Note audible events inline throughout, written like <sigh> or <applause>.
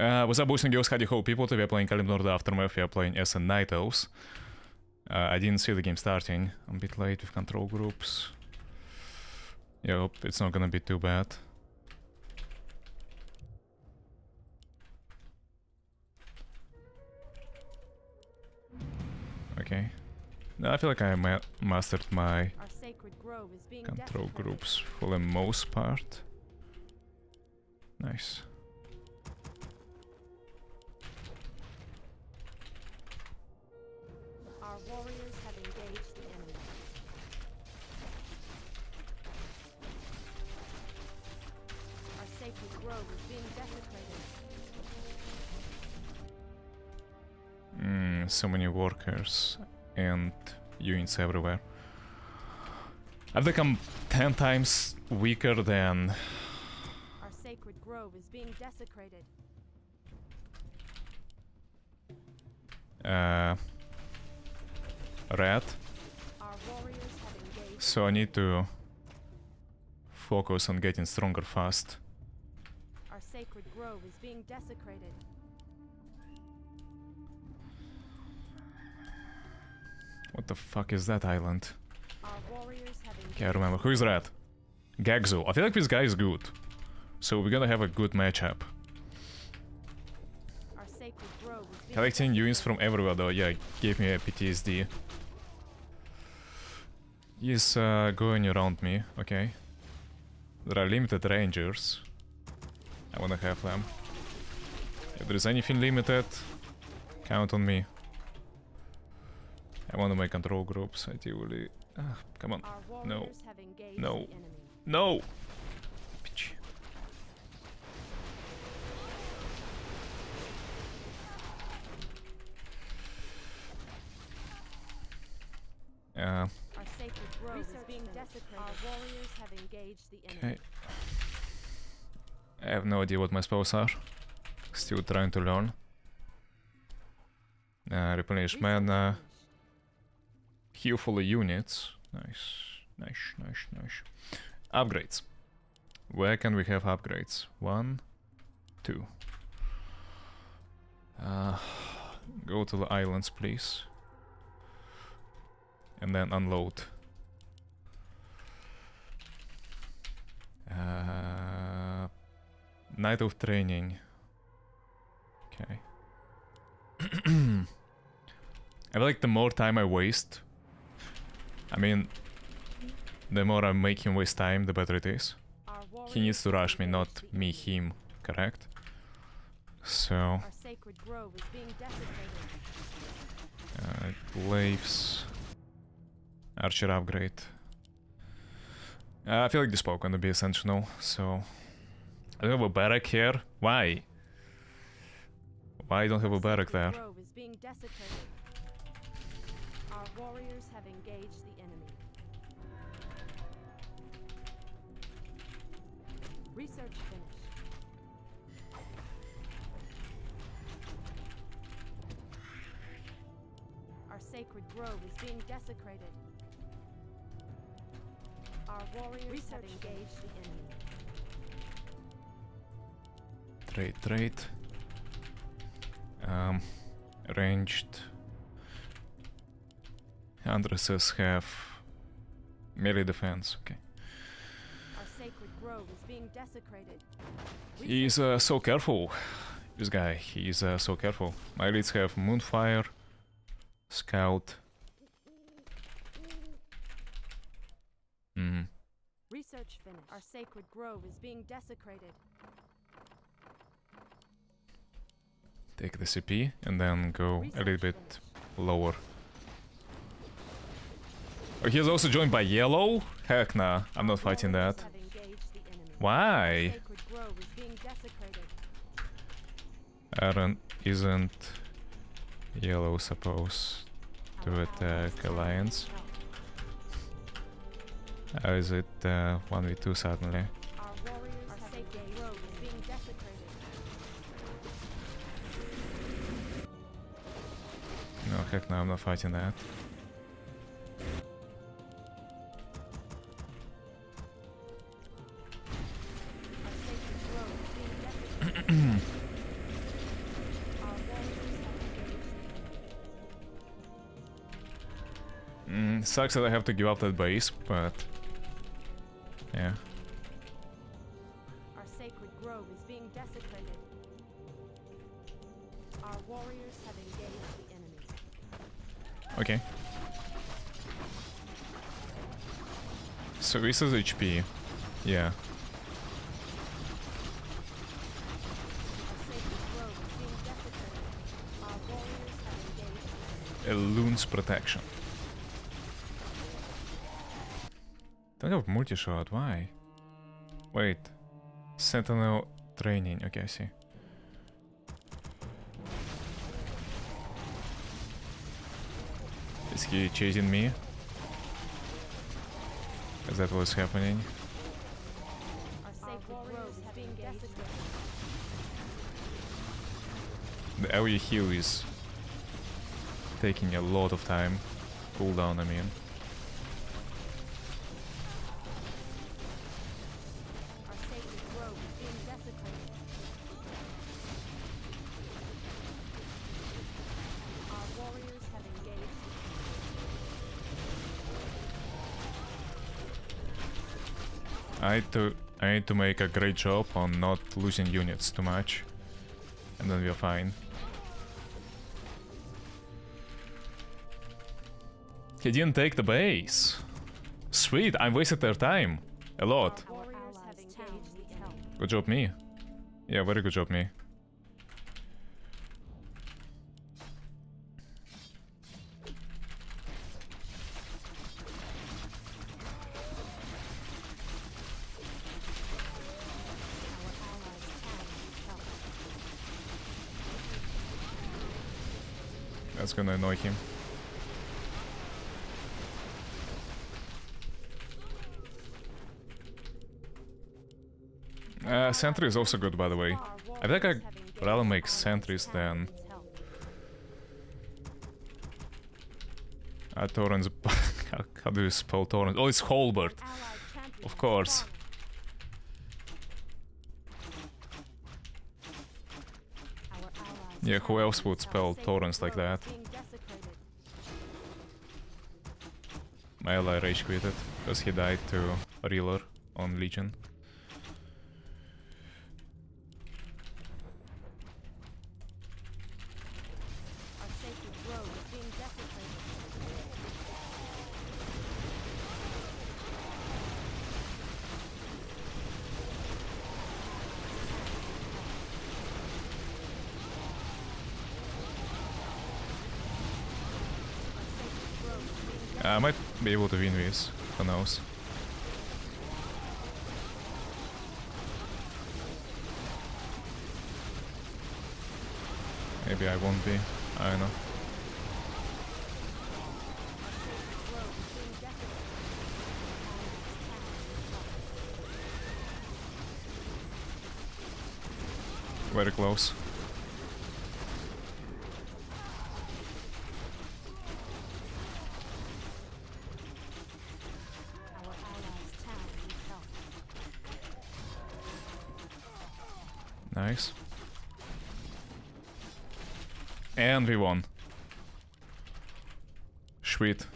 Uh, what's up, boys and girls? How do you hope people? We are playing Kalimdor the Aftermath. We are playing as a Night Elves. Uh, I didn't see the game starting. I'm a bit late with control groups. Yeah, hope it's not gonna be too bad. Okay. No, I feel like I ma mastered my control groups for the most part. Nice. Mm, so many workers and units everywhere. I've become 10 times weaker than... Our sacred grove is being desecrated. Uh, red, Our warriors have engaged. so I need to focus on getting stronger fast. Our sacred grove is being desecrated. What the fuck is that island? Can't remember. Who is red? Gagzo. I feel like this guy is good. So we're gonna have a good matchup. Our sacred grove is being Collecting units from everywhere though, yeah, gave me a PTSD. He's uh, going around me, okay. There are limited rangers. I wanna have them. If there is anything limited, count on me. I wanna make control groups, ideally. Ah, come on. Our No. warriors have engaged No. No! Bitch. Our sacred grove is being desecrated. Our warriors have engaged the enemy. okay. I have no idea what my spells are. Still trying to learn. Uh, replenish mana. Heal for the units. Nice, nice, nice, nice. Upgrades. Where can we have upgrades? One, two. Uh, go to the islands, please. And then unload. Uh, night of training. Okay. <clears throat> I feel like the more time I waste, I mean, the more I make him waste time, the better it is. He needs to rush me, not me him, correct? So, Our sacred grove is being desecrated. uh, glaives, archer upgrade. Uh, I feel like this poke gonna be essential, so I don't have a barrack here. Why? Why I don't have a Our barrack there? Research finished. Our sacred grove is being desecrated. Our warriors have engaged the enemy. Trade, trade. Um, ranged. Huntresses have melee defense. Okay. Grove is being desecrated. He's uh, so careful. This guy, he's uh, so careful. My leads have Moonfire, Scout. Hmm. Research finished. Our sacred grove is being desecrated. Take the CP and then go a little bit finished. lower. Oh, he's also joined by Yellow? Heck nah, I'm not fighting that. have engaged the enemy. Why? Sacred grove Aaron isn't Yellow supposed to Our attack Alliance? help. Or is it uh, 1v2 suddenly? Our warriors have sacred grove is being desecrated. No, heck no, I'm not fighting that. Sucks that I have to give up that base, but... Yeah. Our sacred grove is being desecrated. Our warriors have engaged the enemy. Okay. So this is HP. Yeah. Our sacred grove is being desecrated. Our warriors have engaged the Elune's protection. Don't have multi-shot, why? Wait. Sentinel training, okay, I see. Is he chasing me? Is that what's happening? Our sacred grove is being desecrated. The area heal is taking a lot of time. Cooldown, I mean. I need to I need to make a great job on not losing units too much. And then we're fine. He didn't take the base. Sweet, I wasted their time. A lot. Our warriors have engaged the enemy. Good job me. Yeah, very good job me. That's gonna annoy him. Uh, Sentry is also good, by the way. I think I rather make sentries than Torrents. <laughs> how, how do you spell Torrents? Oh, it's Holbert. Of course. Yeah, who else would spell torrents like that? My ally rage quitted because he died to Reeler on Legion. Our sacred grove is being desecrated. Our sacred grove is being I might be able to win this. Who knows? Maybe I won't be. I don't know. Very close. And we won. Sweet.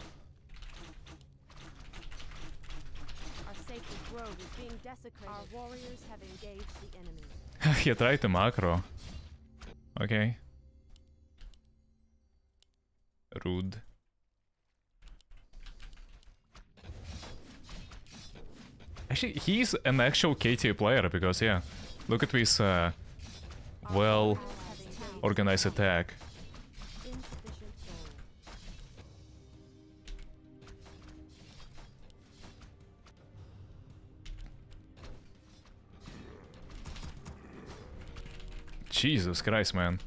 Our sacred grove is being desecrated. Our warriors have engaged the enemy. <laughs> he tried to macro. Okay. Rude. Actually, he's an actual KTA player because, yeah, look at this uh, well Allies have engaged organized attack. Jesus Christ, man.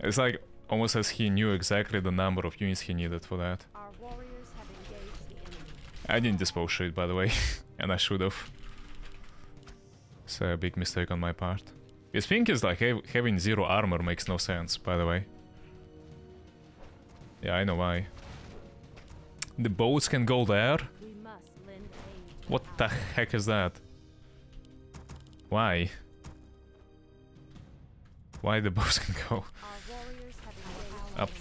It's like almost as he knew exactly the number of units he needed for that. Our warriors have engaged the enemy. I didn't dispose shit, by the way, <laughs> and I should have. It's a big mistake on my part. His thing is like hav- having zero armor makes no sense, by the way. Yeah, I know why. The boats can go there? We must lend aid. to What the heck is that? Why? Why the <laughs> boats can go? Our warriors have engaged Up. our town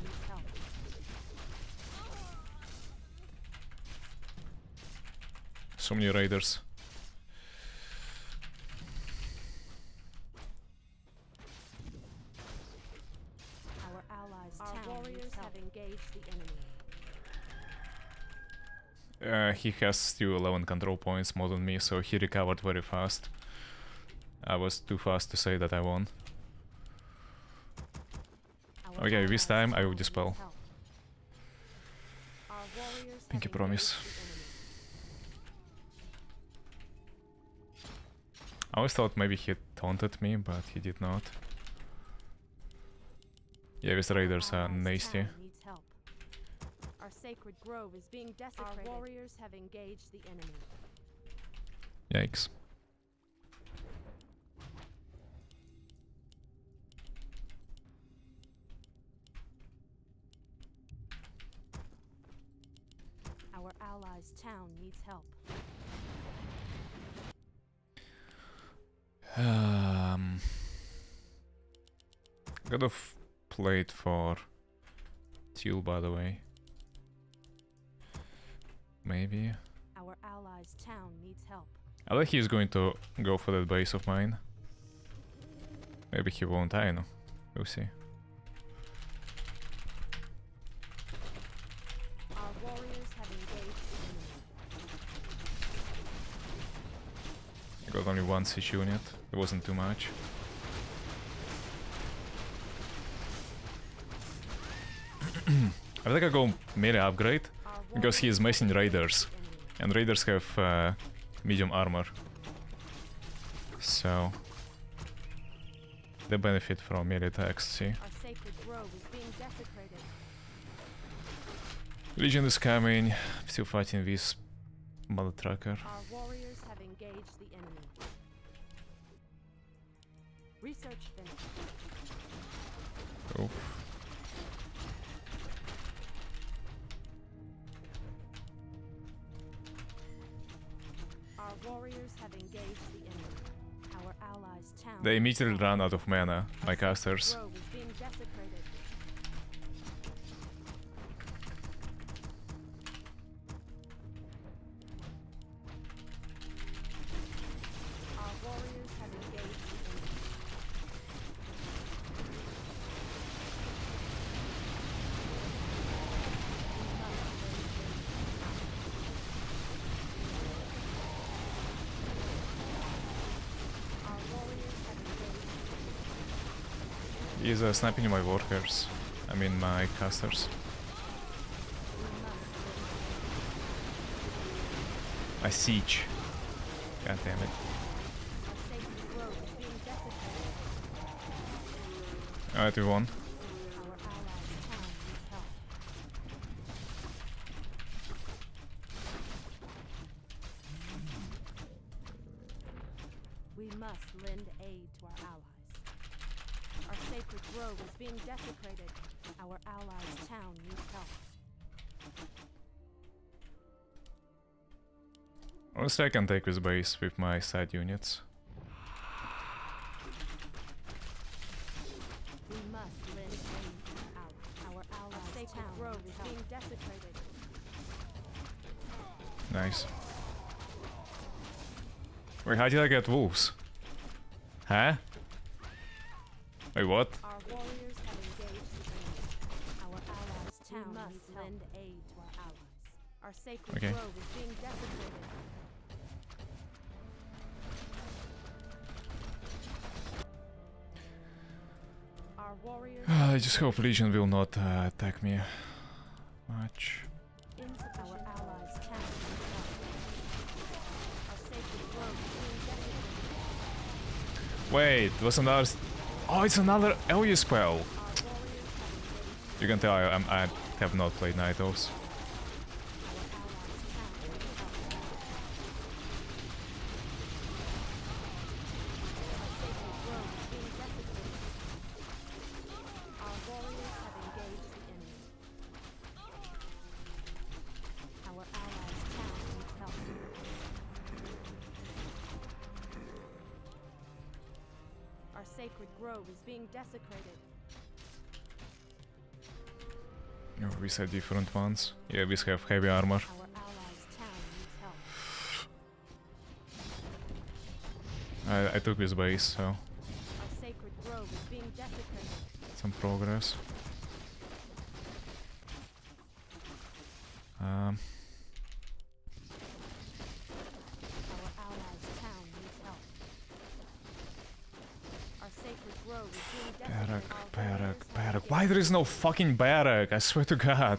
needs help. So many raiders. Our allies' Our warriors have engaged the enemy. Uh, he has still 11 control points more than me, so he recovered very fast. I was too fast to say that I won. Our Okay, this time I will dispel. needs help. Our warriors have Pinky promise. engaged the enemy. I always thought maybe he taunted me, but he did not. Yeah, these raiders are nasty. town needs help. Our sacred grove is being desecrated. Our warriors have engaged the enemy. Yikes. Allies' town needs help. Um, could have played for Teal, by the way. Maybe. Our allies' town needs help. I think he's going to go for that base of mine. Maybe he won't, I don't know. We'll see. Got only one siege unit. It wasn't too much. <clears throat> I think I go melee upgrade because he is messing raiders. engaged the enemy. And raiders have uh, medium armor. So they benefit from melee attacks, see? Our sacred grove is being desecrated. Legion is coming, still fighting this mother trucker. Our warriors have engaged the enemy. Research finished. Oh. Our warriors have engaged the enemy. Our allies' town. They immediately run out of mana, my casters. He's uh, sniping my workers. I mean my casters. A siege. God damn it. Alright, we won. Honestly, I can take this base with my side units. We must lend aid to our allies. Our allies' sacred town grove is being desecrated. Nice. Wait, how did I get wolves? Huh? Wait, what? Our <sighs> I just hope Legion will not uh, attack me much. Wait, was another. Oh, it's another Elune spell. You can tell I, I have not played Nightos. our different ones. Yeah, these have heavy armor. I, I took this base, so... Some progress. There is no fucking barrack? I swear to God.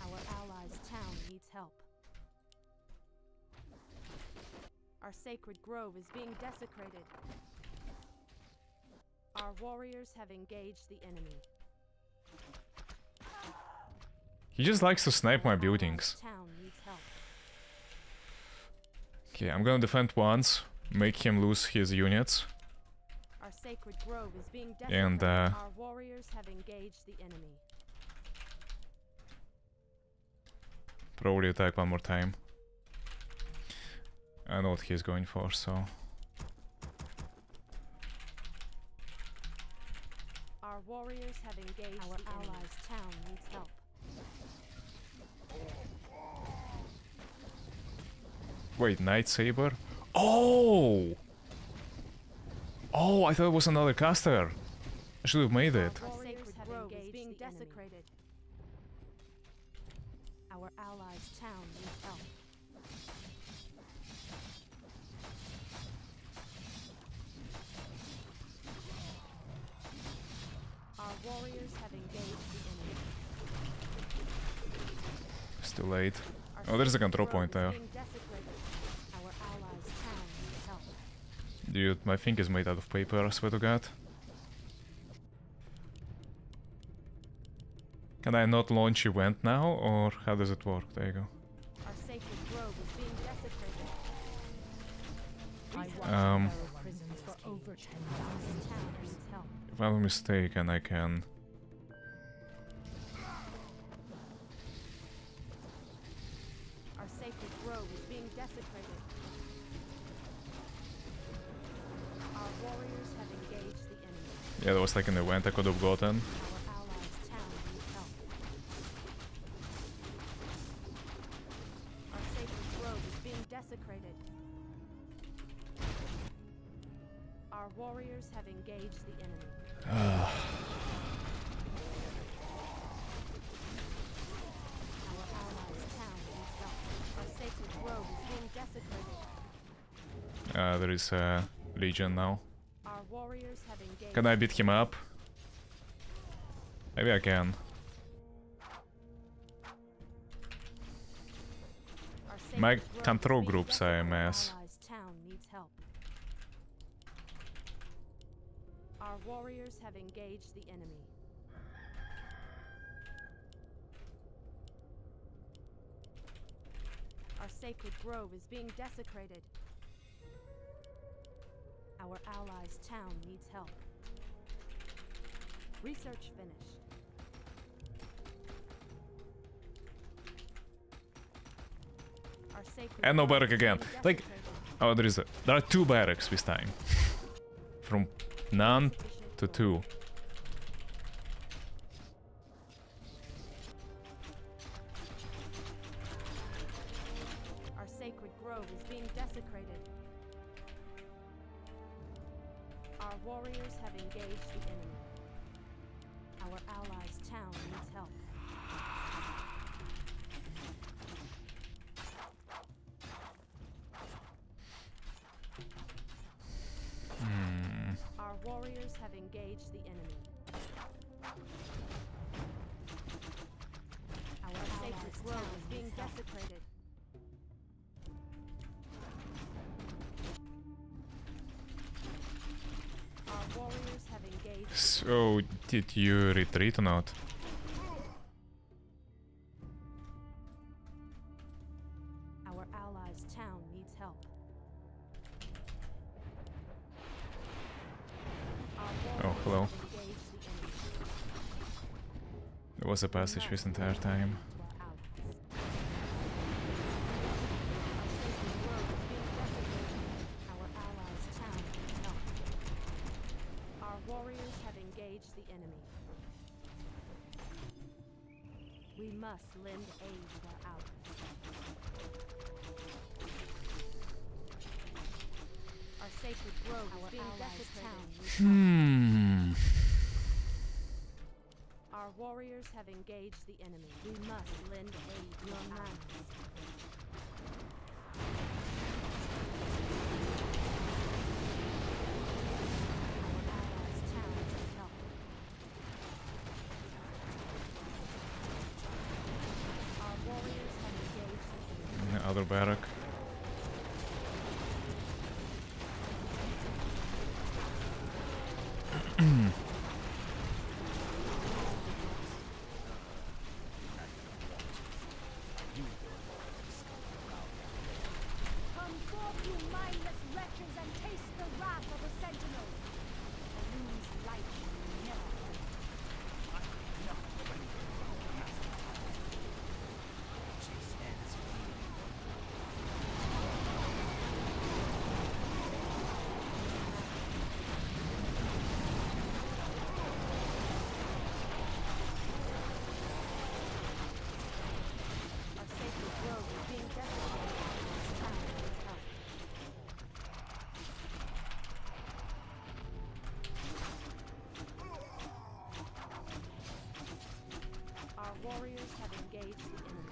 Our allies' town needs help. Our sacred grove is being desecrated. Our warriors have engaged the enemy. He just likes to snipe my buildings. Town needs help. Okay, I'm gonna defend once, make him lose his units. Our sacred grove is being And, uh, Our warriors have engaged the enemy. Probably attack one more time. I know what he's going for, so... Our warriors have engaged Our the allies' town needs help. Wait, Night Saber? Oh! Oh, I thought it was another caster. I should have made it. Our sacred grove is being desecrated. Our allies' town needs help. Our warriors have engaged the enemy. It's too late. Oh, there's a control point there. being desecrated. Our allies' town needs help. Dude, my thing is made out of paper, I swear to god. Can I not launch event now, or how does it work? There you go. Our sacred grove is being desecrated. I Research watched Um, Barrow prisons for over 10,000 Allies' town years. needs help. If I'm mistaken, I can... Yeah, there was like an event I could have gotten. Our allies' <sighs> town needs help. Our sacred grove is being desecrated. Our warriors have engaged the enemy. Our allies' town needs help. Our sacred grove is being desecrated. Uh, there is a legion now. Can I beat him up? Maybe I can. My control groups help. Our warriors have engaged the enemy. Our sacred grove is being desecrated. Our allies' town needs help. Research finished. Our And no barrack again. Like- Oh, there is a... There are two barracks this time. From none to two. You retreat or not? Our allies' town needs help. Oh, hello. have engaged the enemy. There was a passage this entire time.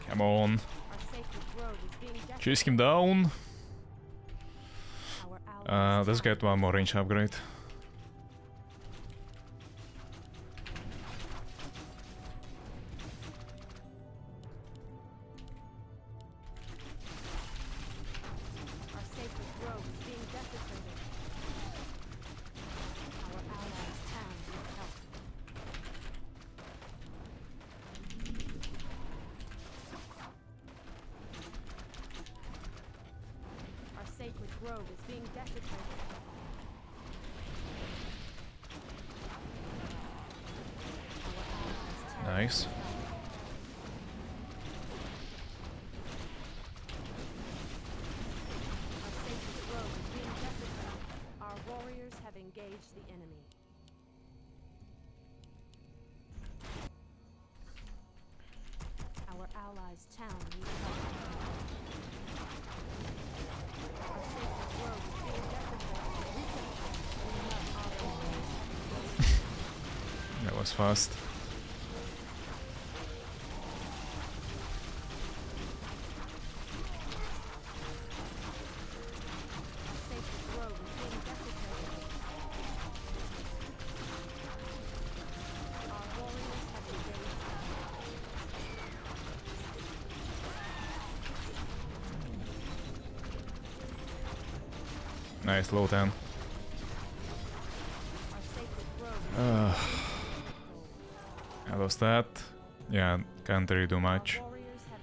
Come on. Our sacred grove is being desecrated. Chase him down. Uh, let's get one more range upgrade. Engaged. Nice, low 10. Our sacred grove is Uh, That. Yeah, can't really do much. Our warriors have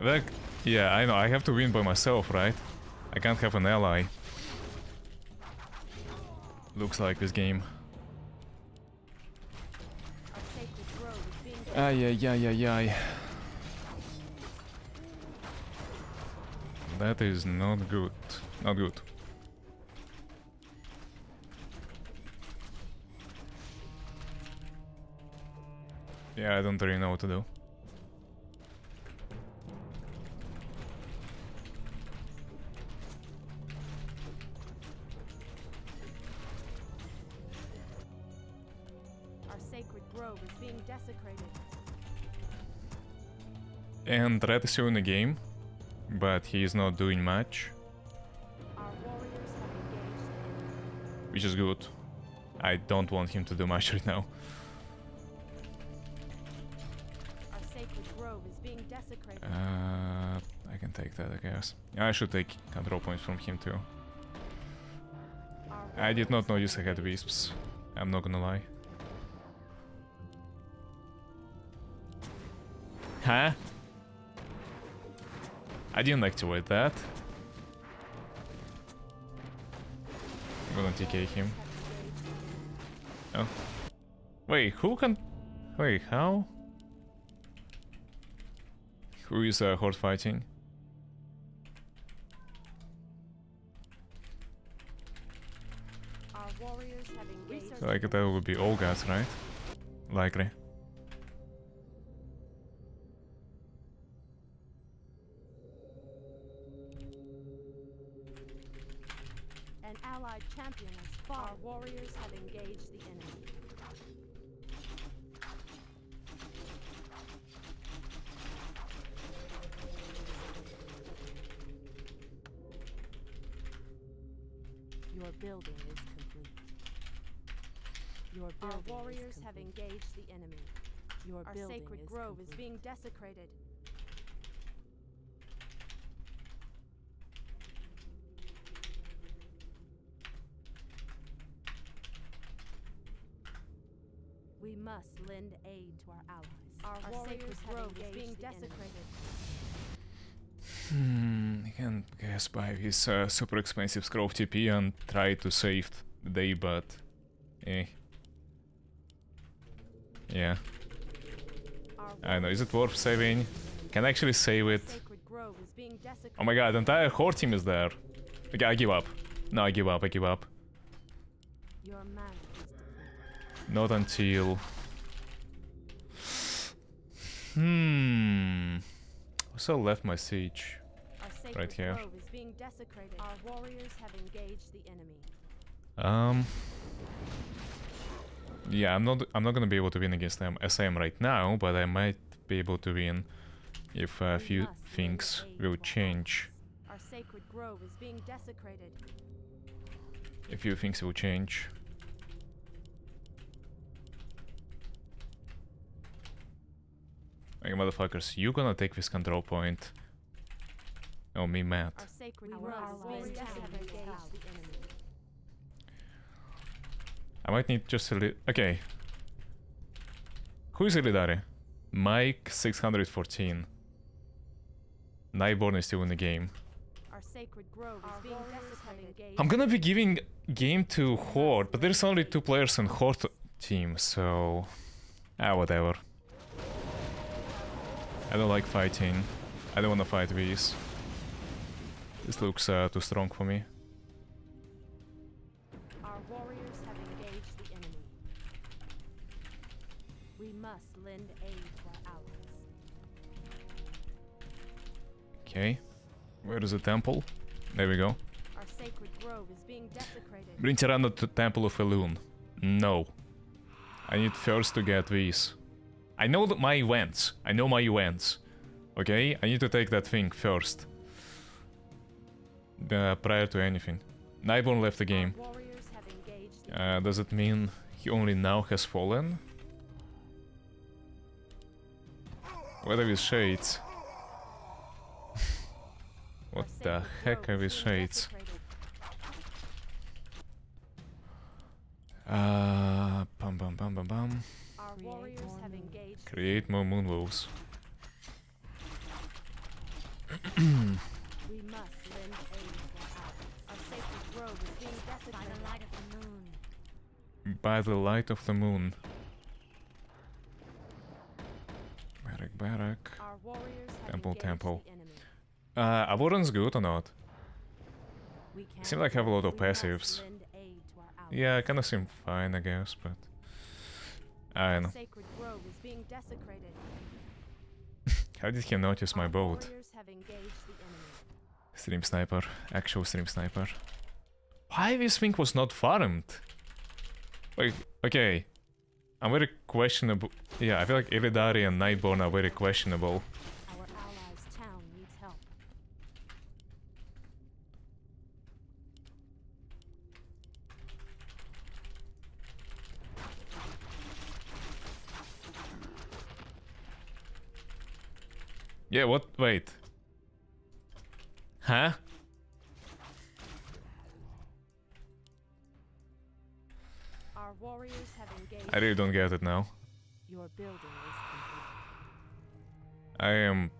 engaged the yeah, I know, I have to win by myself, right? I can't have an ally. Looks like this game. Our sacred grove is being Ay, ay, ay, ay, ay. That is not good. Not good. Yeah, I don't really know what to do. Our sacred grove is being desecrated. And Red is still in the game, but he is not doing much, Our warriors have engaged which is good. I don't want him to do much <laughs> right now. Take that, I guess. I should take control points from him too. I did not notice I had wisps. I'm not gonna lie. Huh? I didn't activate that. I'm gonna TK him. Oh. Wait, who can... Wait, how? Who is uh, horde fighting? Like that would be all guys, right? Likely. Warriors have engaged the enemy. Your Our building sacred is grove is being desecrated. We must lend aid to our allies. Our, warriors sacred grove is being desecrated. Hmm, I can guess by his uh, super expensive Scrove TP and try to save the day, but... Eh. Yeah, I don't know, is it worth saving? Can I actually save it? sacred grove is being desecrated. Oh my god, the entire horde team is there. Okay, I give up. No, I give up, I give up. Your man is depleted. Not until... Hmm... Also left my siege. Right here. grove Yeah, I'm not I'm not gonna be able to win against them SM right now, but I might be able to win if a few things will change. Our sacred grove is being desecrated. A few things will change. Hey motherfuckers, you gonna take this control point. Oh me Matt. Our sacred grove is being desecrated. engaged Engage the enemy. I might need just a little okay. Who is Illidari? Mike 614. Nightborn is still in the game. Our sacred grove is being. I'm gonna be giving game to Horde, but there's only two players in Horde team, so... Ah, whatever. I don't like fighting. I don't wanna fight these. This looks uh, too strong for me. Okay. Where is the temple? There we go. Our sacred grove is being desecrated. Bring Tyrande to Temple of Elune. No. I need first to get these. I know my events. I know my events. Okay? I need to take that thing first. Uh, prior to anything. Nightborn left the game. Our warriors have engaged the Uh, does it mean he only now has fallen? What are these shades? What the heck are these shades? Uh, bum bum bum bum bum. Create more moonwolves. We must lend aid to our. Grove is being desecrated. By the light of the moon. By the light of the moon. Barrack, barrack. Temple, temple. Uh, Avodan's good or not? We can seem like I have a lot of passives. lend aid to our Yeah, allies. kinda seem fine, I guess, but... I don't know. Sacred grove is being desecrated. How did he notice my boat? warriors have engaged the enemy. Stream sniper. Actual stream sniper. Why this thing was not farmed? Like, okay. I'm very questionable. Yeah, I feel like Illidari and Nightborn are very questionable. Our allies' town needs help. Yeah, what? Wait. Huh? Our warriors have engaged. I really don't get it now. Your building is complete. I am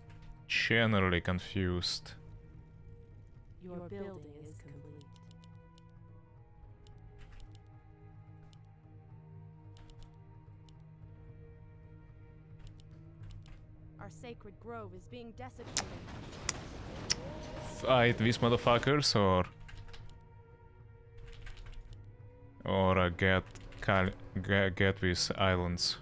generally confused. Your, building, Our sacred grove is being desecrated. Fight these motherfuckers or... Or uh, get, Cal get get these islands.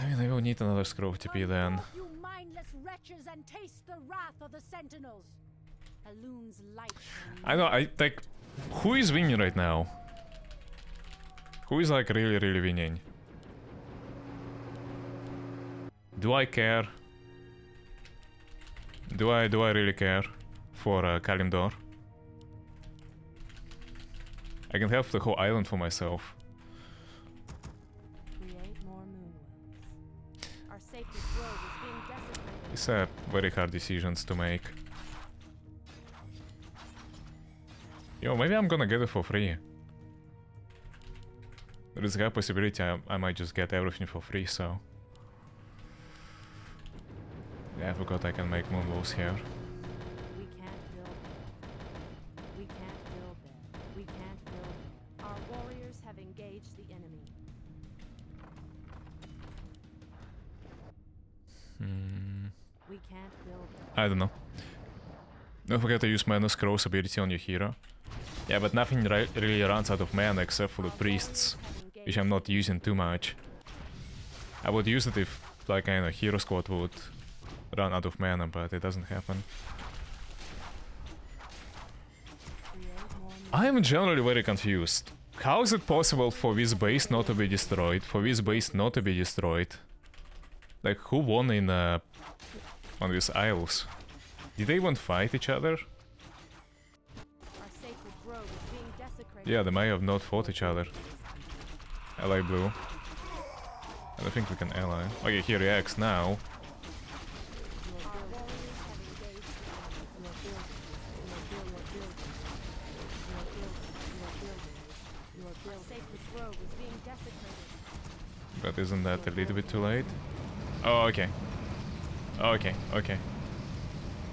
I mean, I will need another Scrove TP then. You mindless wretches and taste the wrath of the sentinels. Light I know, I like who is winning right now? Who is like really really winning? Do I care? Do I do I really care for uh, Kalimdor? I can have the whole island for myself. Create more moonwells. Our sacred grove is being desecrated. These are very hard decisions to make. Yo, maybe I'm gonna get it for free. There is a high possibility I, I might just get everything for free, so... Yeah, I forgot I can make moon wells here. We can't build there. We can't build there. We can't build there. Our warriors have engaged the enemy. Hmm, We can't build there. I don't know. Don't forget to use Mana Scrolls ability on your hero. Yeah, but nothing really runs out of mana except for the priests, which I'm not using too much. I would use it if, like, I know, Hero Squad would run out of mana, but it doesn't happen. I am generally very confused. How is it possible for this base not to be destroyed? For this base not to be destroyed? Like, who won in, uh, on these isles? Did they even fight each other? Yeah, they may have not fought each other. Ally blue. I don't think we can ally. Okay, he reacts now. Our warriors have engaged the enemy. Your building is your building. Your building. Your building. Your Our building. sacred grove is being desecrated. Isn't that a little bit too late? Oh, okay. Okay, okay.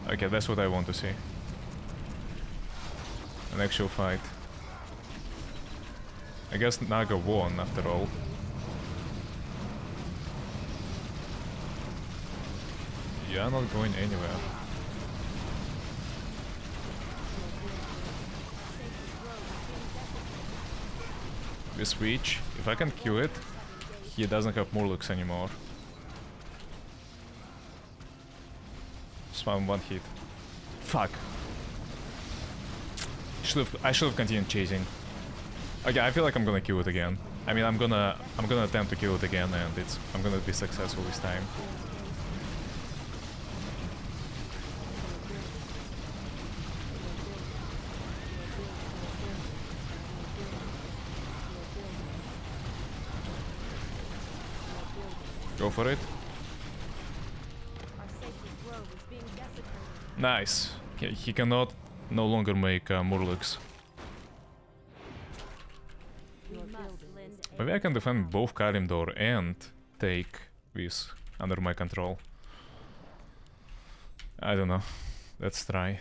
Okay, that's what I want to see. An actual fight. I guess Naga won after all. You're not going anywhere. This switch, if I can kill it, he doesn't have Murlocs anymore. Spam one hit. Fuck. Should have I should have continued chasing. Okay, I feel like I'm gonna kill it again. I mean I'm gonna I'm gonna attempt to kill it again and it's I'm gonna be successful this time. Go for it. Nice. He, he cannot no longer make uh, Murlocs. Maybe I can defend both Kalimdor and take this under my control. I don't know. Let's try.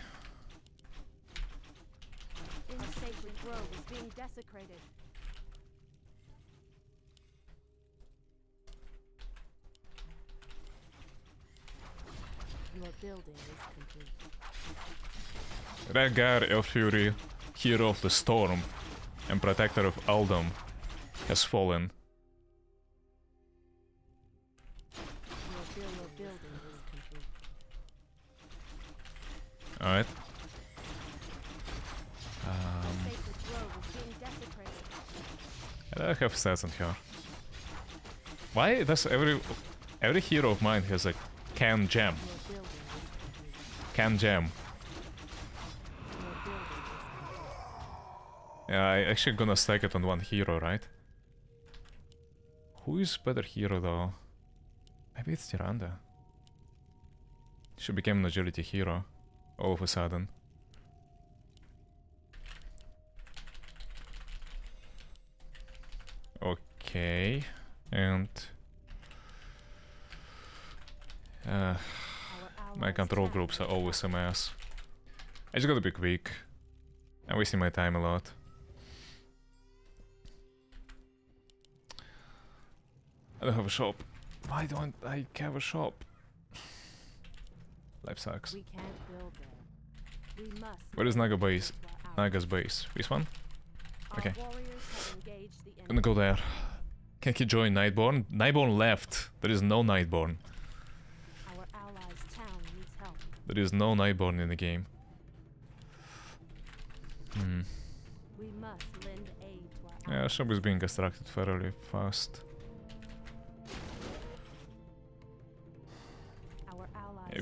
Your building is complete. Rhaegar Elfury, hero of the storm and protector of Aldom, has fallen. Your, buil- your building is complete. Alright. Um, sacred grove is. I have stats on her. Why does every every hero of mine has a can gem? Can jam. Yeah, I actually gonna stack it on one hero, right? Who is better hero though? Maybe it's Tyrande. She became an agility hero all of a sudden. Okay, and uh, my control groups are always a mess. I just gotta be quick. I'm wasting my time a lot. I don't have a shop. Why don't I have a shop? Life sucks. We can't build there. We must Where is Naga base? aid to our allies. Naga's base. This one? Okay. warriors have engaged the enemy. Gonna go there. Can he join Nightborne? Nightborne left. There is no Nightborne. Our allies' town needs help. There is no Nightborne in the game. Hmm. We must lend aid to our Yeah, shop is being constructed fairly fast.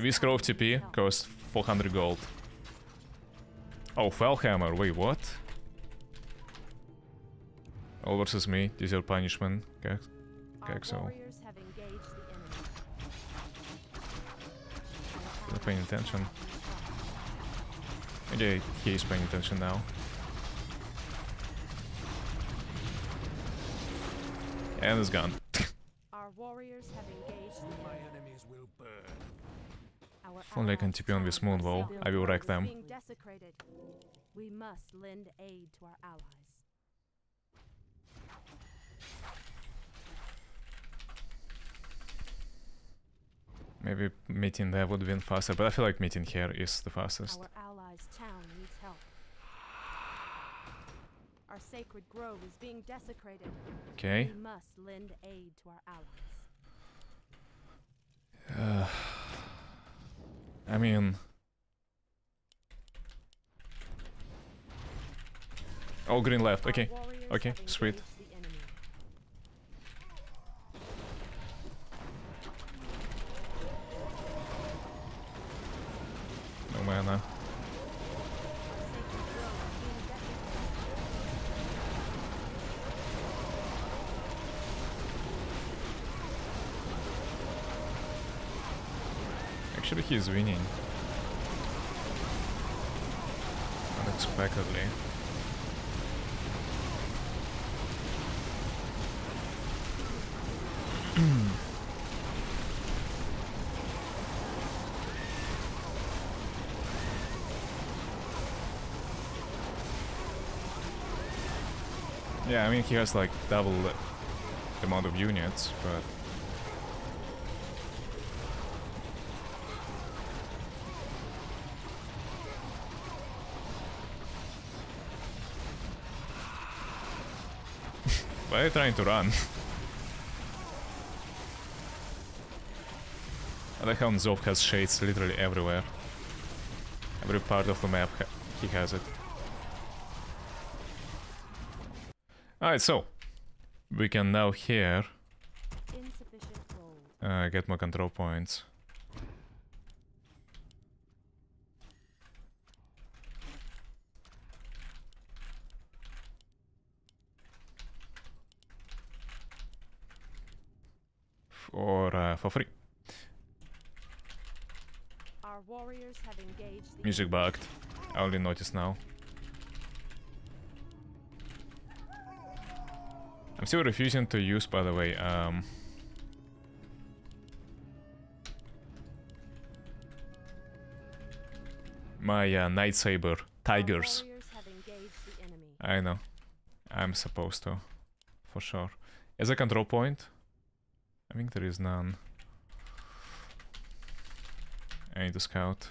This Grove TP costs 400 gold. Oh, Fellhammer, wait, what? All versus me, deserve punishment. Okay. Our Caxo. warriors have engaged the enemy. Our Not paying attention. town. Okay, he is paying attention now. And it's gone. <laughs> Our warriors have engaged My enemies will burn. If only I can allies' TP on this moon well, I will wreck them. We must lend aid to our allies. Maybe meeting there would have been faster, but I feel like meeting here is the fastest. Our allies' town needs help. Our sacred grove is being desecrated. Okay. We must lend aid to our allies. Uh, <sighs> I mean... Oh, green left. Okay. okay, sweet. engaged the enemy. No mana. Our sacred grove is being desecrated. Actually, he's winning. Unexpectedly. <clears throat> yeah, I mean, he has like double the amount of units, but <laughs> Why are you trying to run? I like how Zov has shades literally everywhere. Every part of the map he has it. Alright, so we can now here uh, get more control points. For uh, for free. Our warriors have engaged the Music bugged. I only noticed now. I'm still refusing to use, by the way, um... My uh, Night Saber Tigers. warriors have engaged the enemy. I know. I'm supposed to. For sure. As a control point? I think there is none. I need to scout.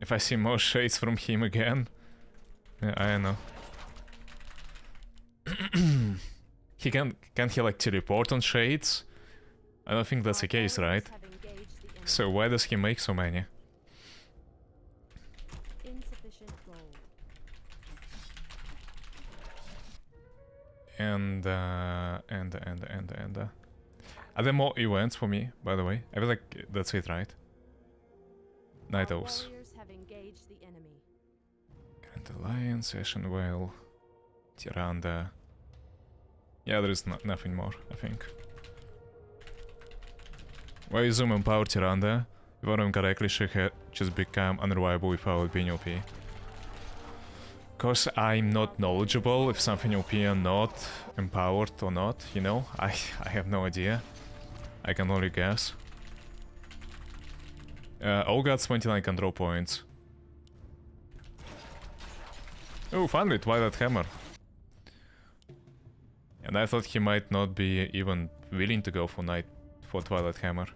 If I see more <laughs> shades from him again. Yeah, I know. <clears throat> he can can't he like teleport on shades? I don't think that's the case, right? have engaged the enemy. So why does he make so many? And uh, and and and and uh, are there more events for me? By the way, I feel like that's it, right? Night Our Owls, Grand Alliance, Ashenvale, Tyrande. Yeah, there is no nothing more, I think. Why Zoom empower Tyrande? If I remember correctly, she had just become unreliable without being OP. Cause I'm not knowledgeable if something OP or not, empowered or not, you know? I, I have no idea. I can only guess. Uh, all got 29 control points. Oh, finally, Twilight Hammer. And I thought he might not be even willing to go for night for Twilight Hammer.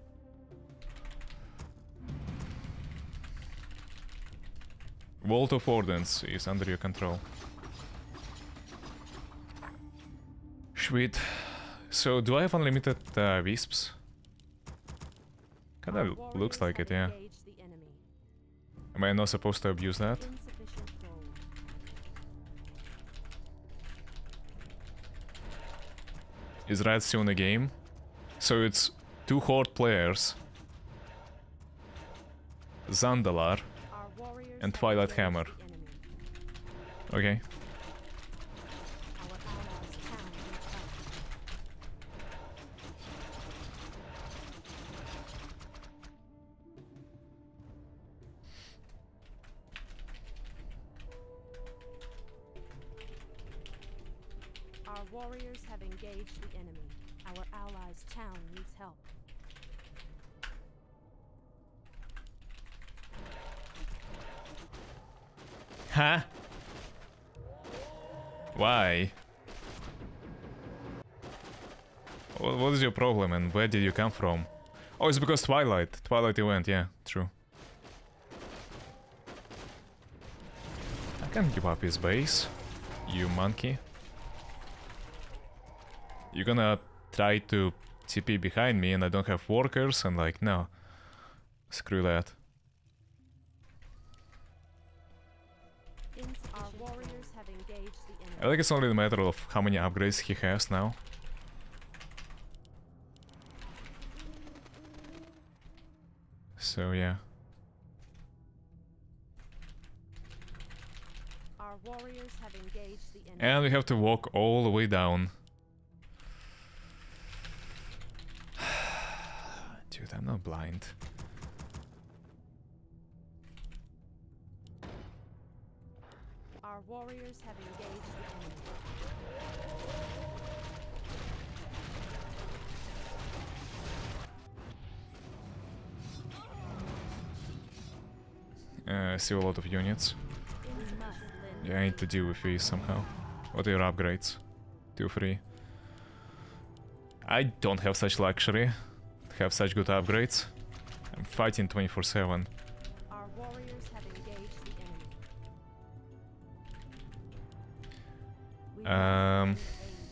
Vault of Ordnance is under your control. Sweet. So, do I have unlimited uh, wisps? Kinda looks like it, yeah. Am I not supposed to abuse that? Insufficient gold. Is Red still in the game? So it's two Horde players. Zandalar. And Twilight Hammer. Okay. Did you come from? Oh, it's because Twilight. Twilight event, yeah, true. I can give up his base, you monkey. You're gonna try to TP behind me and I don't have workers and like, no. Screw that. Our warriors have engaged the enemy. I think it's only a matter of how many upgrades he has now. So yeah. Our warriors have engaged the enemy. And we have to walk all the way down. <sighs> Dude, I'm not blind. Our warriors have engaged I see a lot of units. Ins must lend. Yeah, I need to deal with these somehow. What are your upgrades? Two, three. I don't have such luxury to have such good upgrades. I'm fighting 24-7. Our warriors have engaged the enemy. We must Um, lend aid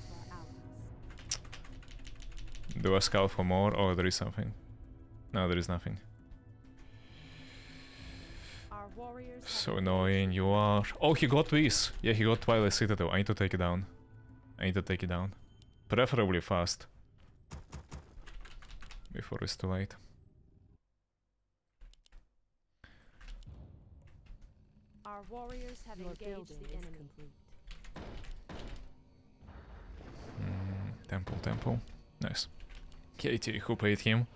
to our allies. Do I scout for more? or there is something. No, there is nothing. Our warriors have So annoying you are. Oh, he got this. Yeah, he got Twilight Citadel. I need to take it down. I need to take it down. Preferably fast. Before it's too late. Our warriors have Your engaged the enemy. complete. Mm, temple, temple. Nice. Katie, who paid him?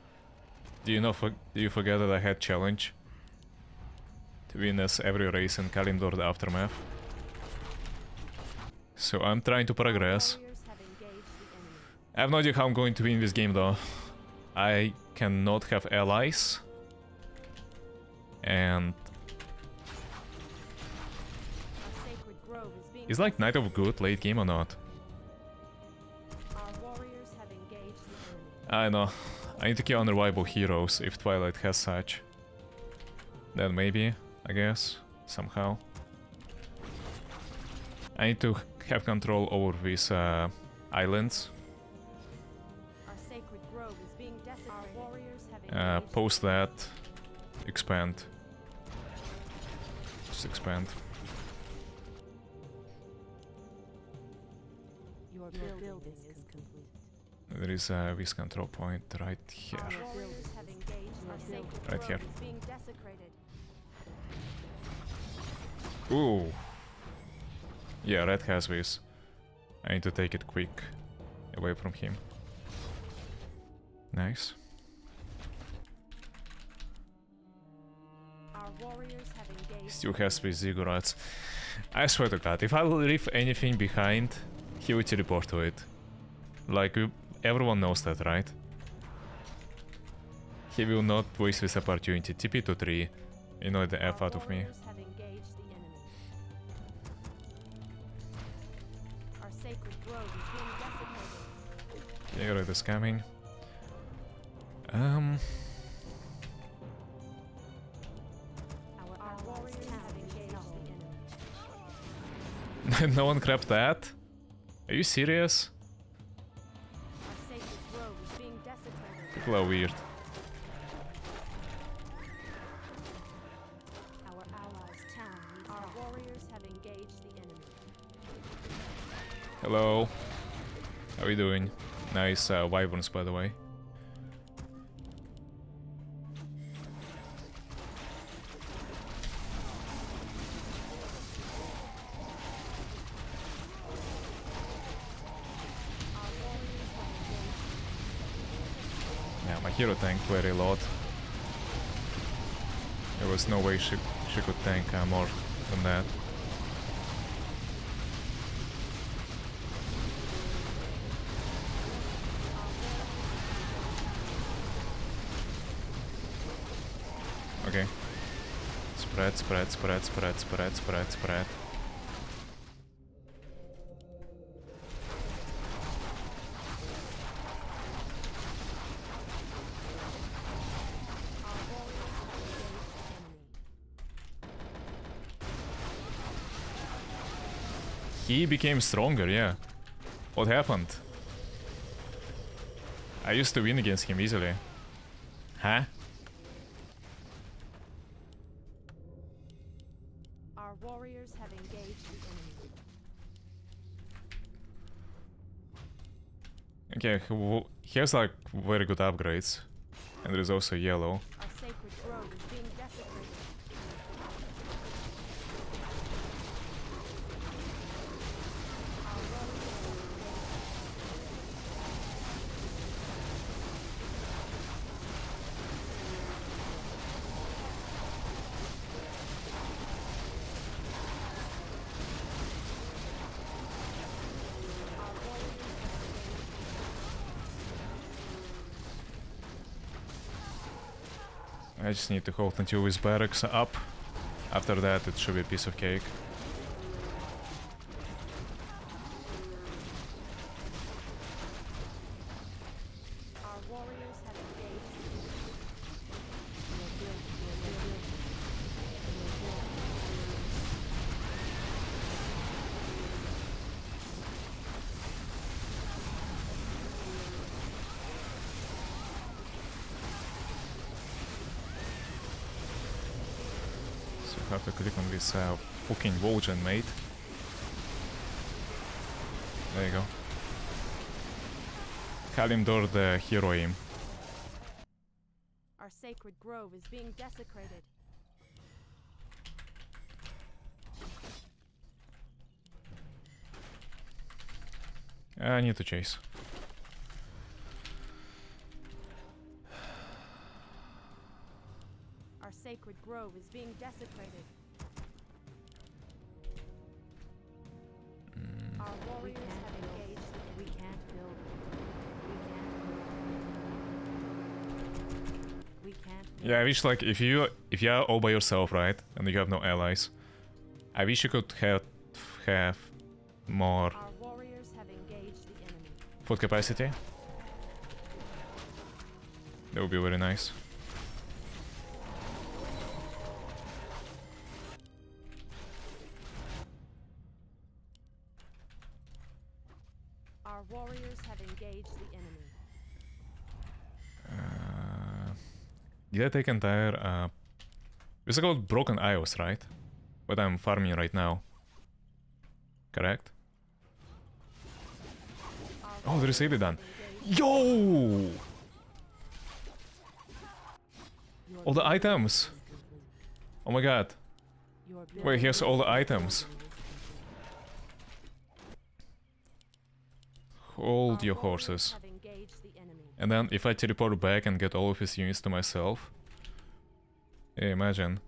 Do you know? For, do you forget that I had challenge to win as every race in Kalimdor the Aftermath? So I'm trying to progress. I have no idea how I'm going to win this game though. I cannot have allies. And is like Knight of Good late game or not? I know. I need to kill unreliable heroes if Twilight has such. Then maybe, I guess, somehow. I need to have control over these uh, islands. Our sacred grove is being desecrated. Our warriors have Uh, post that. Expand. Just expand. Your building is complete. There is a this control point right here. Our warriors have engaged. Our sacred Right here. Ooh. Yeah, red has this. I need to take it quick. Away from him. Nice. Our warriors have engaged. Still has these ziggurats. I swear to god, if I leave anything behind, he will teleport to it. Like, everyone knows that, right? He will not waste this opportunity. TP to 3. Annoy the F out of me. Desecrated. Yeah, red is coming. Um, <laughs> no one grabbed that? Are you serious? People are weird. Hello. How are you doing? Nice uh, wyverns, by the way. Yeah, my hero tanked very lot. There was no way she, she could tank uh, more than that. Spread, spread, spread, spread, spread, spread. He became stronger, yeah. What happened? I used to win against him easily. He he has like very good upgrades. And there is also yellow. I just need to hold until his barracks are up. After that, it should be a piece of cake. Our warriors have engaged the enemy. Your build, your build, your build. So I have to click on this uh, fucking Volgen, mate. There you go. Kalimdor the Heroim. Our sacred grove is being desecrated. I need to chase. Our sacred grove is being desecrated. Our warriors have engaged the. We can't build. We can't build. We can't. Build. Yeah, I wish like if you if you are all by yourself, right, and you have no allies, I wish you could have have more Our warriors have engaged the enemy. food capacity. That would be very nice. Did I take entire? Uh, it's called Broken Isles, right? What I'm farming right now. Correct? Oh, there is have engaged- Yo! All the items. Oh my god. Wait, here's all the items. Hold your horses. have engaged the enemy. And then if I teleport back and get all of his units to myself. Imagine.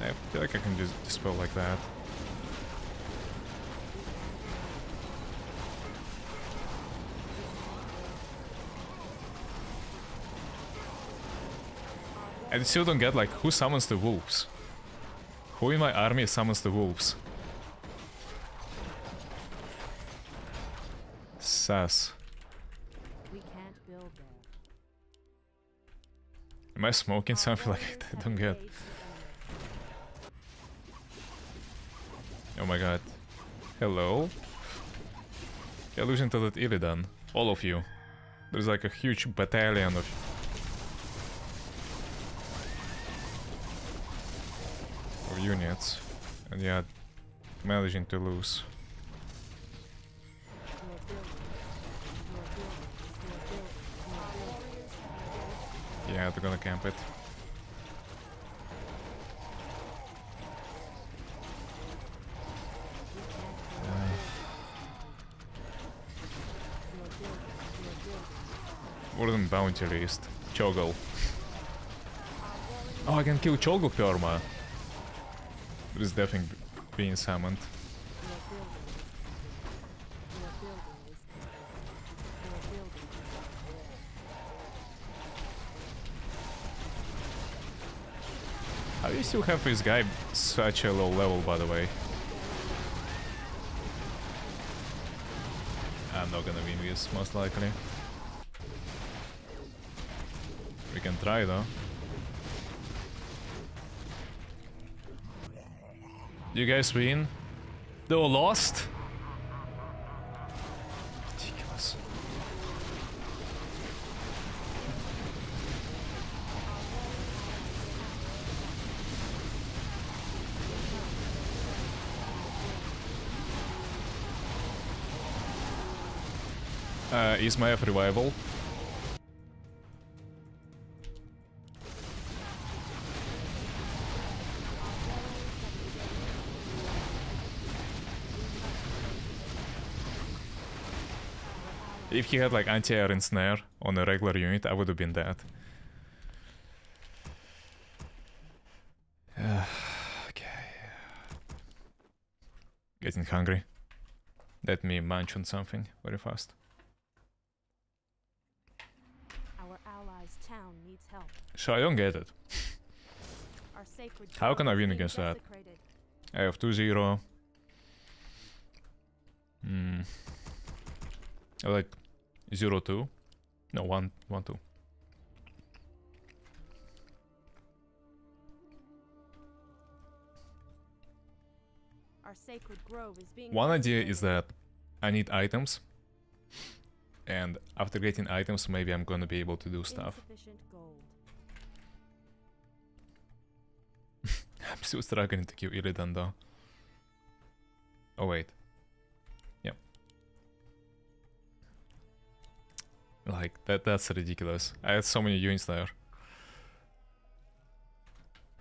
I feel like I can just dispel like that. I still don't get like who summons the wolves. Who in my army summons the wolves? Sass. We can't build there. Am I smoking something <laughs> like I don't get? engaged the enemy. Oh my god. Hello? You're losing to that Illidan. All of you. There's like a huge battalion of... units. And yeah, managing to lose. Yeah, they're gonna camp it. Than bounty list. Cho'gall. Oh, I can kill Cho'gall Perma. There is definitely being summoned. How do you still have this guy such a low level, by the way? I'm not gonna win this, most likely. We can try, though. You guys win? They were lost? Ridiculous. Uh, is my F revival? If he had like anti-air and snare on a regular unit, I would have been dead. <sighs> okay. Getting hungry. Let me munch on something very fast. Our allies' town needs help. So I don't get it. <laughs> How can I win against that? I have 2-0. Hmm. I like 0-2. No, 1 1 2. Our sacred grove is being One idea is that I need items. And after getting items, maybe I'm gonna be able to do stuff. <laughs> I'm still struggling to kill Illidan though. Oh wait. Like that that's ridiculous. I had so many units there.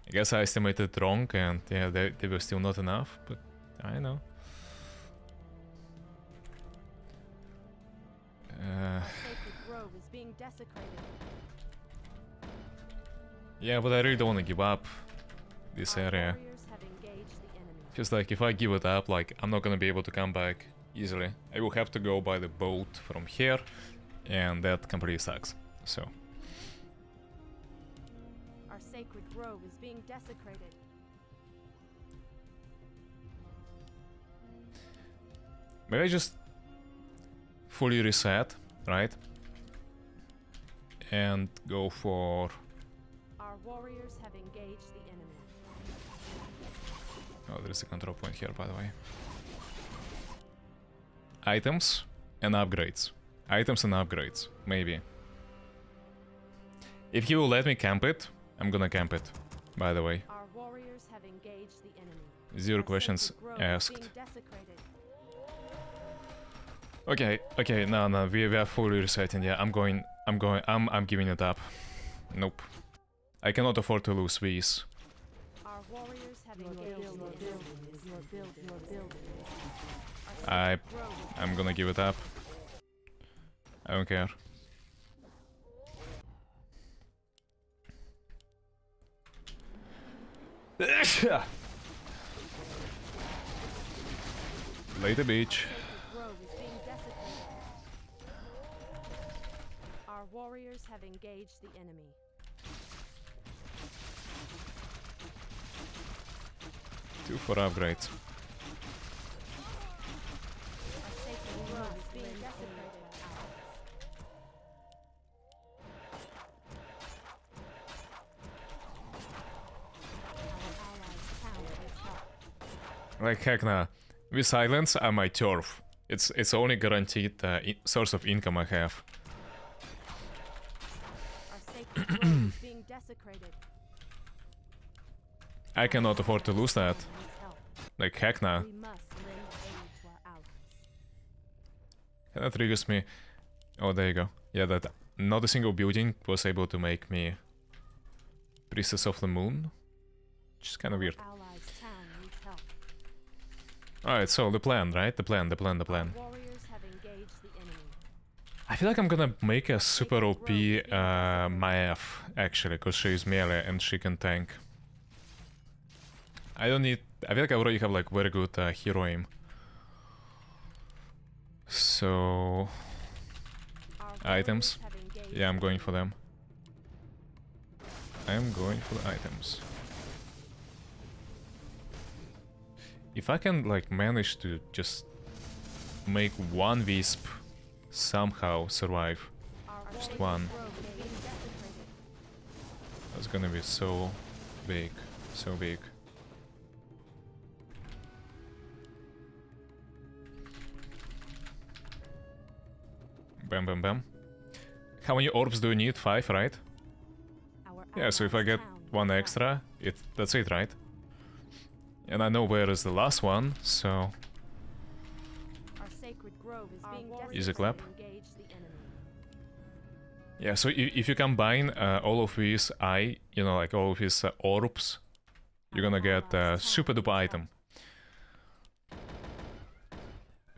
I guess I estimated wrong and yeah they, they were still not enough, but I know. Uh, Sacred grove is being desecrated. yeah, but I really don't want to give up this area. warriors have engaged the enemy. Just like if I give it up, like I'm not gonna be able to come back easily. I will have to go by the boat from here, and that completely sucks. So Our sacred grove is being desecrated. maybe I just fully reset, right? And go for Our warriors have engaged the enemy. oh, there's a control point here, by the way. Items and upgrades. Items and upgrades, maybe. If he will let me camp it, I'm gonna camp it. By the way, Our warriors have engaged the enemy. zero questions sacred grove is asked. Okay, okay, no, no, we, we are fully resetting. Yeah, I'm going, I'm going, I'm, I'm giving it up. Nope. I cannot afford to lose these. Our warriors have engaged the enemy. Your building, your building. I, I'm gonna give it up. I don't care. Later, beach. sacred grove is being desecrated. Our warriors have engaged the enemy. Two for upgrades. Like heck nah. With silence, are my turf. It's it's only guaranteed uh, source of income I have. Our sacred grove is being desecrated. I cannot afford to lose that. Like heck nah. We must lend aid to our allies. That triggers me. Oh, there you go. Yeah, that not a single building was able to make me Priestess of the Moon. Which is kind of weird. Allies' town needs help. Alright, so the plan, right? The plan, the plan, the plan. Warriors have engaged the enemy. I feel like I'm gonna make a super OP uh, Maiev, actually, because she's melee and she can tank. I don't need... I feel like I already have like very good uh, hero aim. So... Items. warriors have engaged Yeah, I'm going for them. I'm going for the items. If I can like manage to just make one wisp somehow survive, Just one. grove is being desecrated. that's gonna be so big, so big. Bam bam bam. How many orbs do you need? Five, right? Yeah, so if I get one extra, it that's it, right? And I know where is the last one, so Our is Use a clap. Engage the enemy. yeah. So if, if you combine uh, all of these eye, you know, like all of these uh, orbs, you're gonna get a super duper item.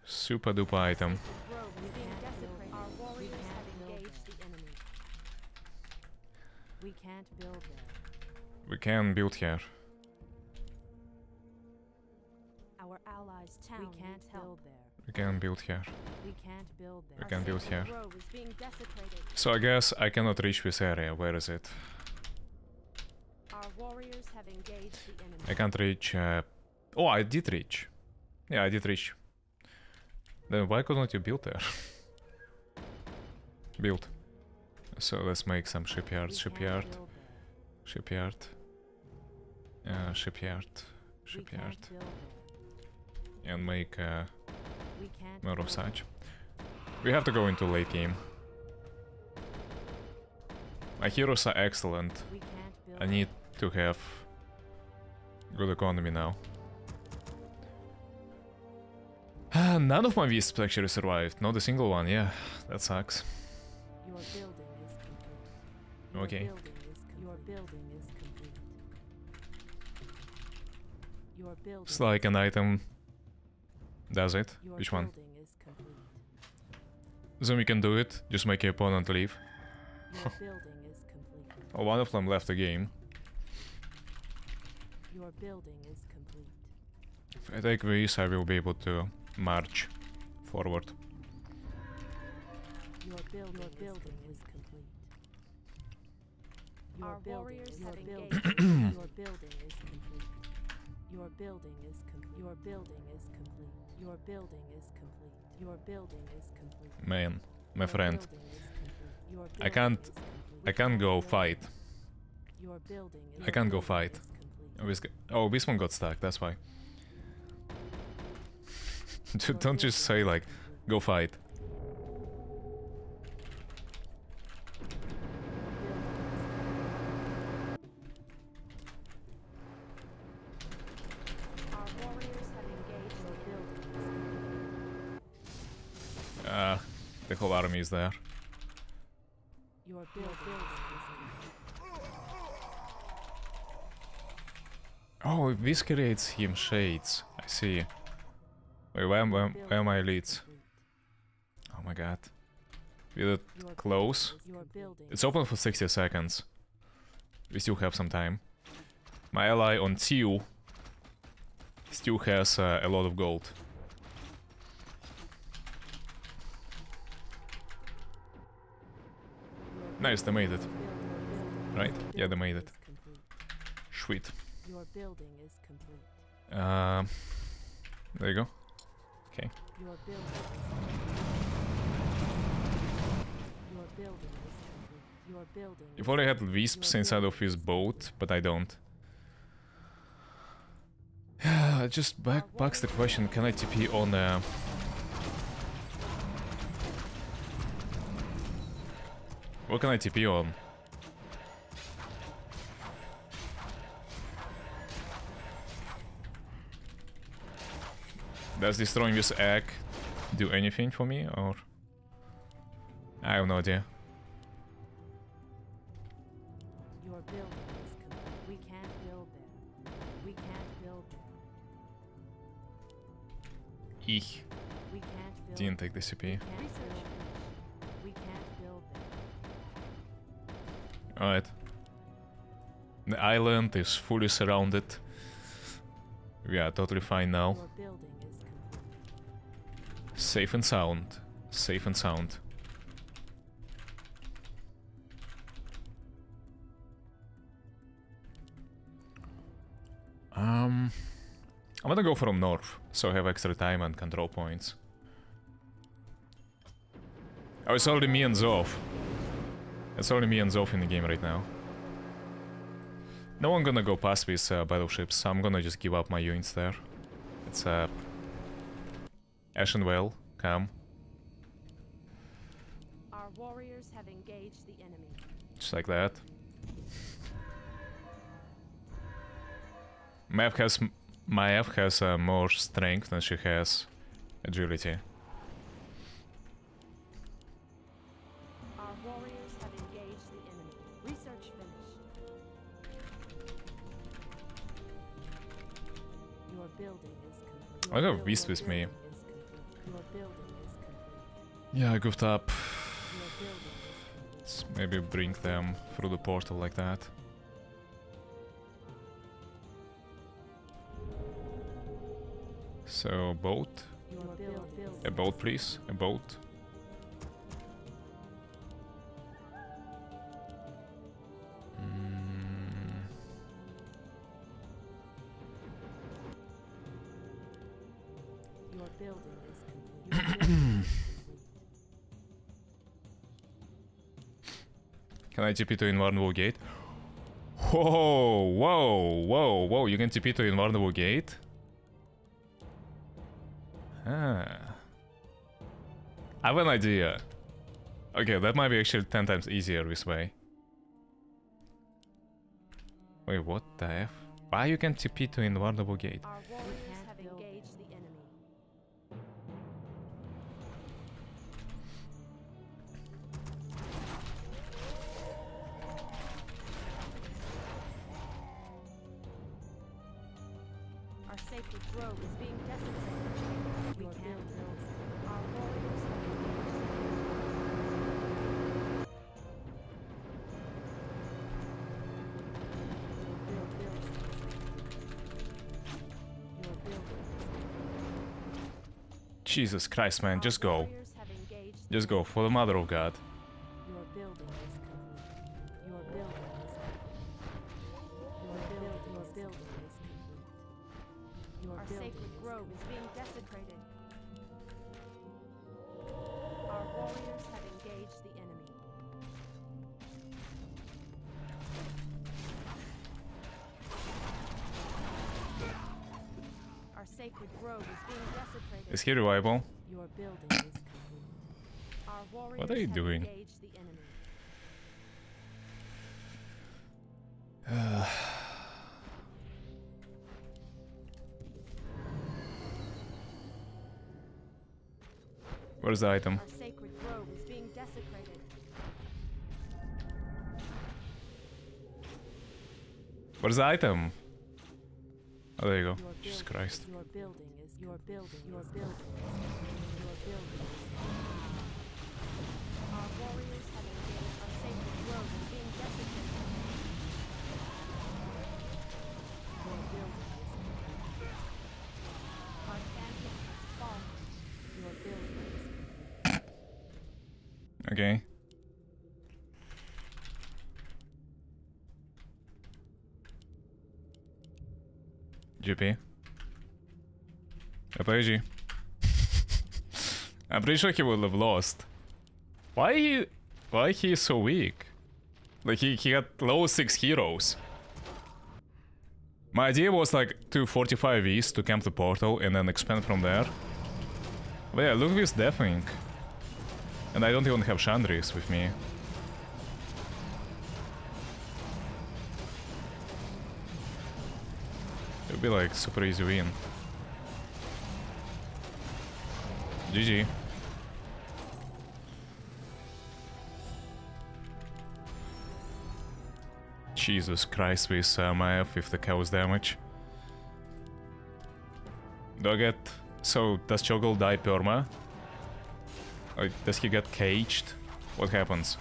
Super duper item. Sacred grove is being desecrated. Our warriors have engaged the enemy. We can't. We can build here. Our allies' town We can't help. build there. We can build here. We can't build there. Our can build sacred here. being. So I guess I cannot reach this area. Where is it? Our warriors have engaged the enemy. I can't reach. Uh... Oh, I did reach. Yeah, I did reach. Then why couldn't you build there? <laughs> build. So let's make some We shipyard, can't shipyard, shipyard, uh, shipyard, We shipyard, can't build there. And make uh, can't more of such. We have to go into late game. My heroes are excellent. there. We can't build I need to have good economy now. Ah, None of my wisps actually survived. Not a single one. Yeah, that sucks. Your building is complete. Your Okay. Building is com- your building is complete. Your building. It's like an item does it. your Which one? building is complete. Zoom, you can do it. Just make your opponent leave. Your <laughs> building is complete. Oh, one of them left the game. Your building is complete. If I take this, I will be able to march forward. Your build your building is complete. Your Our building warriors your have building engaged your building is complete. Your building is complete. Your building is complete. Your building is complete. Your building is complete. Man, my friend. building is complete. Your I can't- I can't go fight. Your building is I can't go fight. Oh, oh, this one got stuck. That's why. <laughs> Don't just say like, go fight. Our warriors have engaged Your the building enemy. is complete. Uh, is there. Oh, this creates him shades. I see. Wait, where, where, where are my complete. Oh my god. With it close. It's open for 60 seconds. We still have some time. My ally on Tiu still has uh, a lot of gold. Your Nice, they made it. building- your building- Right? Yeah, they made it. Sweet. Your building is complete. Um, there you go. Okay. Your building is complete. Your building is complete. Your building If is only I had wisps inside of his boat, but I don't. <sighs> Just back backs the question: Can I TP on uh, What can I TP on? Does destroying this egg do anything for me, or... I have no idea. Your building is complete. We can't build there. We can't build there. Eek. We can't build Didn't take the CP. Alright. The island is fully surrounded. We are totally fine now. Your building is complete. Safe and sound. Safe and sound. Um, I'm gonna go from north, so I have extra time and control points. Oh, it's only me and Zov. It's only me and Zov in the game right now. No one gonna go past these uh, battleships, so I'm gonna just give up my units there. It's uh, Ashenvale, come. Our warriors have engaged the enemy. Just like that. Mav has Maiev has uh, more strength than she has agility. I buil- Beast with me. Yeah, I goofed up. Let's maybe bring them through the portal like that. So, boat. A boat, please. A boat. Building is complete. Your building is complete. Can I TP to invulnerable gate? Whoa, whoa, whoa, whoa, you can TP to invulnerable gate? Ah. I have an idea. Okay, that might be actually 10 times easier this way. Wait, what the F? Why you can TP to invulnerable gate? Jesus Christ, man, just go. Just go, for the mother of God. Desecrated. Is he reliable? Your building is. Our warriors are you doing? enemy. <sighs> Where's the item? Grove is being desecrated. Where's the item? Oh, there you go. Jesus Christ. Your building is your building. Your building. Your building. Our warriors have engaged. Our sacred grove is being desecrated. Your building is. Our champion has fallen. Your building is. Okay. GP. RPG. I'm pretty sure he would have lost. Why he... Why he is so weak? Like, he, he had low 6 heroes. My idea was like to 45 east to camp the portal and then expand from there. But yeah, look at this deafening. And I don't even have Shandris with me. It would be like super easy win. GG. Jesus Christ with uh, Maiev with the chaos damage. Do I get... So, does Cho'gall die perma? Or does he get caged? What happens?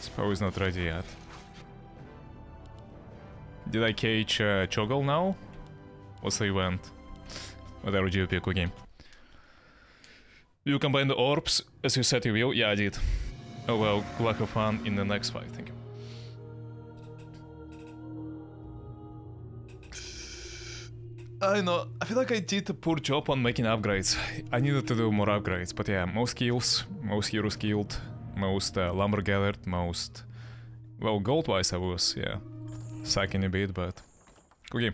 Suppose not ready yet. Did I cage uh, Cho'gall now? What's the event? Whatever you pick, game. You combine the orbs as you said you will? Yeah, I did. Oh well, luck have fun in the next fight, thank you. I know, I feel like I did a poor job on making upgrades. I needed to do more upgrades, but yeah, most skills, most heroes killed, most uh, lumber gathered, most... Well, gold-wise I was, yeah, sucking a bit, but... Okay,